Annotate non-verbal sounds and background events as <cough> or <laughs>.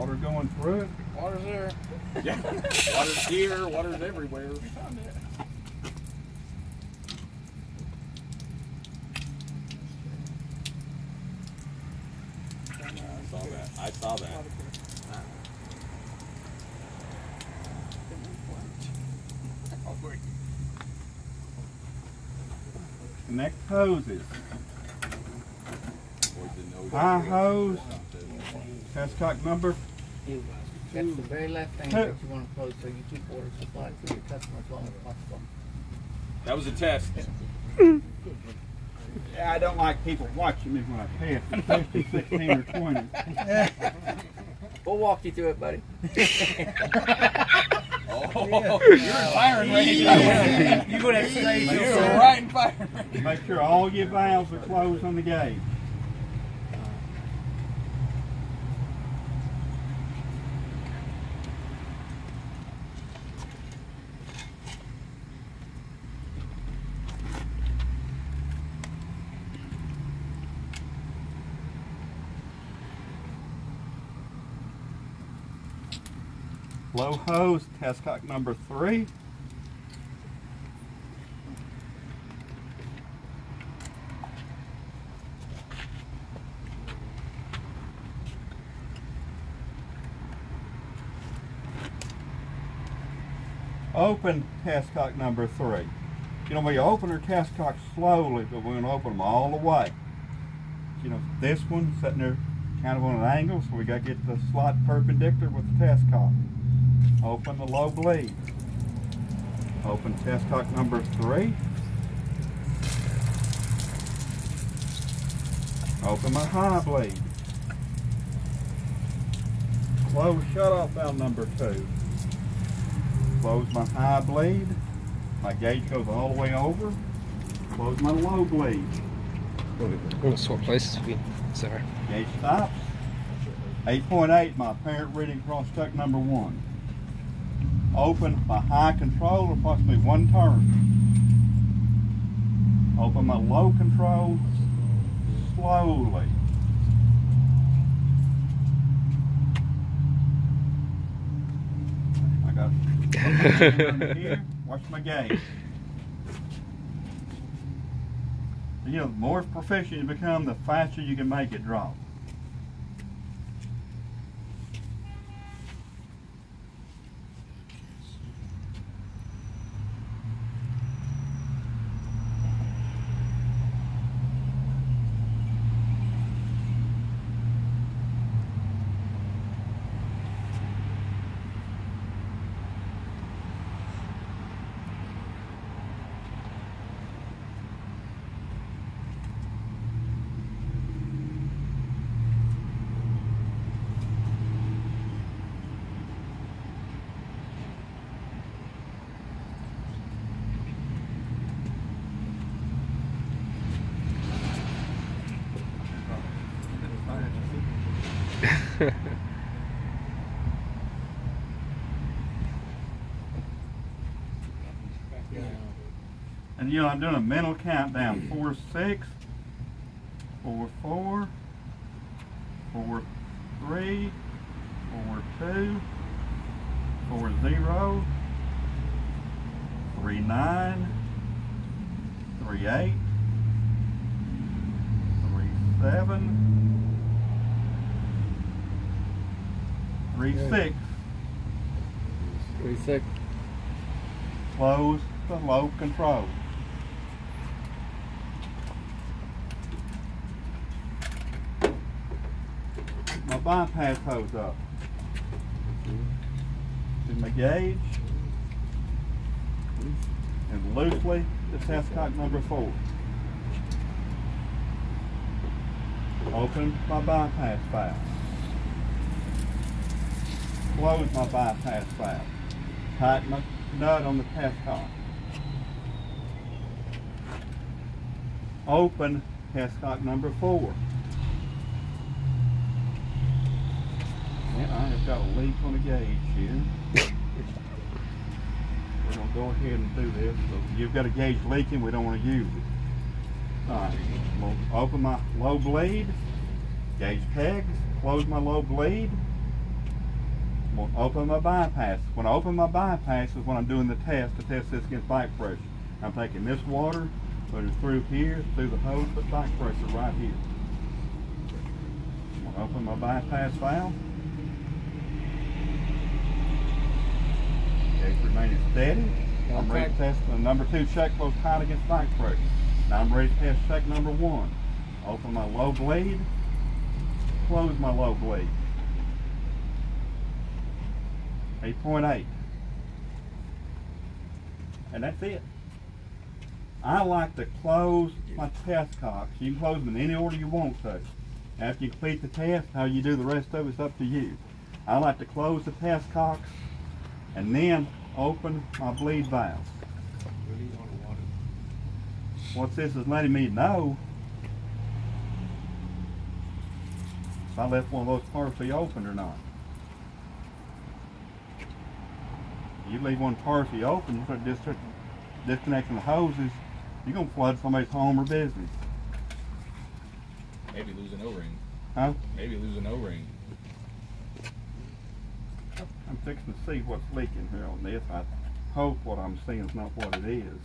Water going through it. Water's there. <laughs> Yeah. water's here. Water's everywhere. I saw that. I saw that. Connect hoses. Boys didn't know we High hose. Testcock number. That's the very last thing that you want to close so you keep water supplied to your customer as long as possible. That was a test. Yeah, I don't like people watching me when I pass, especially 16 or 20. <laughs> We'll walk you through it, buddy. <laughs> Oh, <laughs> you're in firing range. You're gonna have to say You're right in firing range. Make sure all your valves are closed on the gauge. Low hose, test cock number three. Open test cock number three. You know, we open our test cock slowly, but we're going to open them all the way. You know, this one sitting there kind of on an angle, so we got to get the slot perpendicular with the test cock. Open the low bleed. Open test cock number three. Open my high bleed. Close shutoff valve number two. Close my high bleed. My gauge goes all the way over. Close my low bleed. I'm gonna swap places with you. Sorry. Gauge stops. 8.8, my parent reading cross tuck number one. Open my high control, approximately one turn. Open my low control, slowly. I got here. Watch my gauge. <laughs> You know, the more proficient you become, the faster you can make it drop. And you know, I'm doing a mental countdown. Four, six, four, four, four, three, four, two, four, zero, three, nine, three, eight, three, seven, three, six. Three six. Close the low control. My bypass hose up. To my gauge. And loosely, the test cock number four. Open my bypass valve. Close my bypass valve. Tighten my nut on the test cock. Open test cock number four. I have got a leak on the gauge here. We're gonna go ahead and do this. So you've got a gauge leaking, we don't want to use it. Alright, we'll open my low bleed, gauge pegs, close my low bleed, gonna open my bypass. When I open my bypass is when I'm doing the test to test this against back pressure. I'm taking this water, putting it through here, through the hose, put back pressure right here. I'm gonna open my bypass valve. Okay, it's remaining steady. I'm ready to test the number two check close tight against back pressure. Now I'm ready to test check number one. Open my low bleed, close my low bleed. 8.8. And that's it. I like to close my test cocks. You can close them in any order you want to. After you complete the test, how you do the rest of it's up to you. I like to close the test cocks and then open my bleed valve. What this is letting me know if I left one of those partially open or not. You leave one partially open, you start dis- disconnecting the hoses, you're gonna flood somebody's home or business. Maybe lose an O-ring. Huh? Maybe lose an O-ring. Fixing to see what's leaking here on this. I hope what I'm seeing is not what it is.